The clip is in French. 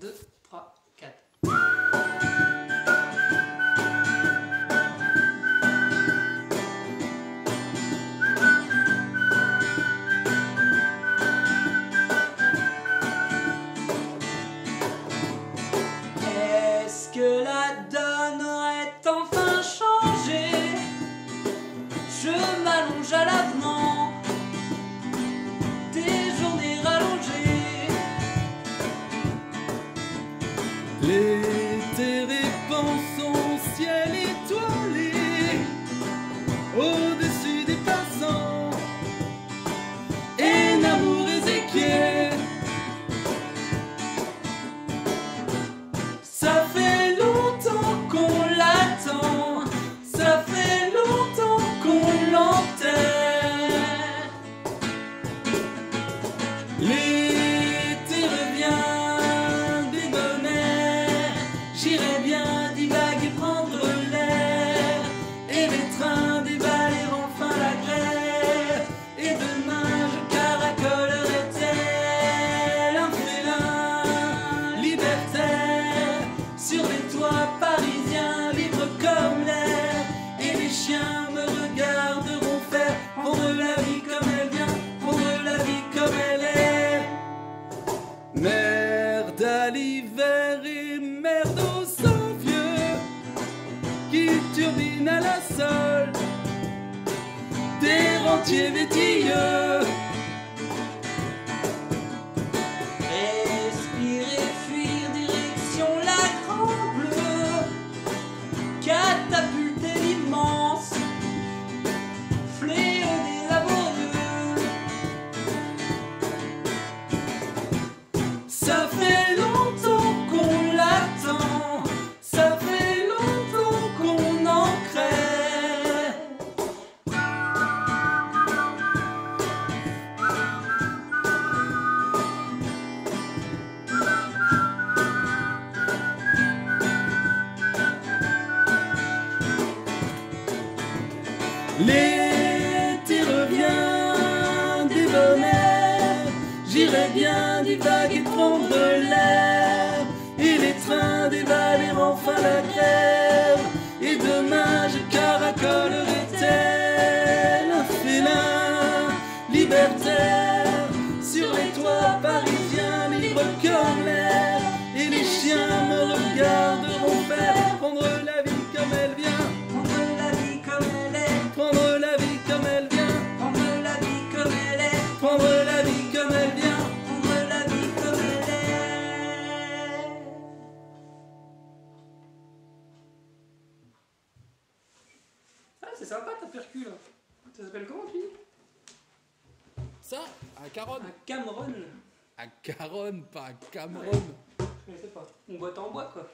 2, 3, 4. Est-ce que la donne L'été répand son ciel étoilé. Au-dessus j'irai bien divaguer prendre l'air, et les trains déballer enfin la grève, et demain je caracolerai tel un félin libertaire. Sur les toits parisiens libres comme l'air, et les chiens me regarderont faire. Prendre la vie comme elle vient, prendre la vie comme elle est. merde à l'hiver des L'été revient des bonnes airs, j'irai bien divaguer prendre l'air, et les trains dévaler enfin la grève, et demain c'est sympa ta percu là. Ça s'appelle comment tu dis Ça, à Caronne. Un Cameron. À Caronne, pas à Cameron. Je connaissais pas. Une boîte en bois quoi.